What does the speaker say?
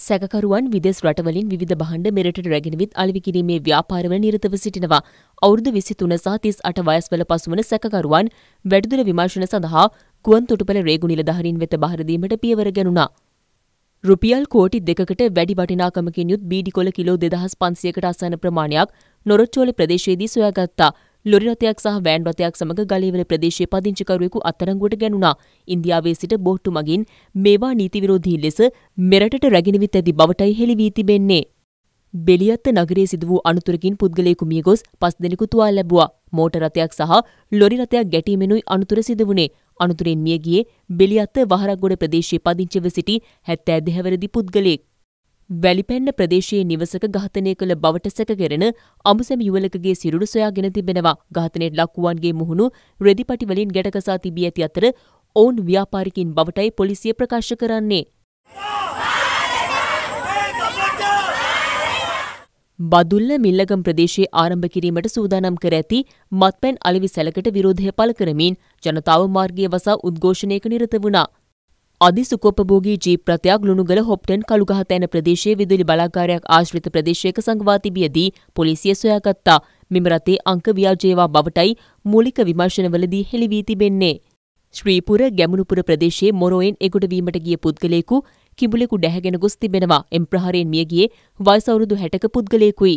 සැකකරුවන් විදෙස් රටවලින් විවිධ භාණ්ඩ මෙරටට රැගෙනවිත් අලෙවි කිරීමේ ව්‍යාපාරවල නිරතව සිටිනවා. අවුරුදු 23 සහ 38 වයස්වල පසුවන සැකකරුවන් වැඩිදුර විමර්ශන සඳහා ගුවන් තොටුපළ රේගු නිලධාරීන් වෙත බහර දීමට පියවර ගැනුණා. රුපියල් කෝටි දෙකකට වැඩි වටිනාකමකින් යුත් බීඩි කොළ කිලෝ 2500කට අසන ප්‍රමාණයක් නොරොච්චෝලේ ප්‍රදේශයේදී සොයාගත්තා. ලොරි රථයක් සහ වෑන් රථයක් සමග ගලේවල ප්‍රදේශයේ පදිංචිකරුවෙකු අත්අඩංගුවට ගැනුණා. ඉන්දියාවේ සිට බෝට්ටු මගින් මේවා නීති විරෝධී ලෙස මෙරටට රැගෙනවිත් ඇති බවටයි හෙළි වී තිබෙන්නේ. බෙලියත්ත නගරයේ සිදු වූ අනතුරකින් පුද්ගලයෙකු මිය ගොස් පස් දෙනෙකු තුවාල ලැබුවා. මෝටර් රථයක් සහ ලොරි රථයක් ගැටීමෙනුයි අනතුර සිදු වුණේ. අනතුරෙන් මිය ගියේ බෙලියත්ත වහරක්ගොඩ ප්‍රදේශයේ පදිංචිව සිටි 72 හැවිරිදි පුද්ගලයෙක්. වැලිපැන්න ප්‍රදේශයේ නිවසක ඝාතනය කළ බවට සැකකෙරෙන අමුසැමි යුවලකගේ සිරුරු සොයාගෙන තිබෙනවා. ඝාතනයට ලක්වුවන්ගේ මුහුණු රෙදිපටි වලින් ගැටකසා තිබී ඇති අතර ඔවුන් ව්‍යාපාරිකින් බවටයි පොලිසිය ප්‍රකාශ කරන්නේ. බදුල්ල මිල්ලගම් ප්‍රදේශයේ ආරම්භ කිරීමට සූදානම් කර ඇති මත්පැන් අලෙවි සැලකට විරෝධය පළ කරමින් ජනතාව මාර්ගය වසා උද්ඝෝෂණයක නිරත වුණා. අධිසුකෝපභෝගී ජීප් රථයක් ලුණුගල හොප්ටන් කළුගහත යන ප්‍රදේශයේ විදුලි බලාගාරයක් ආශ්‍රිත ප්‍රදේශයක සංගවා තිබියදී පොලිසිය සොයාගත්තා. මෙම රථයේ අංක ව්‍යාජේවා බවටයි මූලික විමර්ශනවලදී හෙළි වී තිබෙන්නේ. ශ්‍රීපුර ගැමුණුපුර ප්‍රදේශයේ මොරෝයෙන් එගොඩ වීමට ගිය පුද්ගලයෙකු කිඹුලෙකු ඩැහැගෙන ගොස් තිබෙනවා. එම් ප්‍රහාරයෙන් මිය ගියේ වයස අවුරුදු 60ක පුද්ගලයෙකුයි.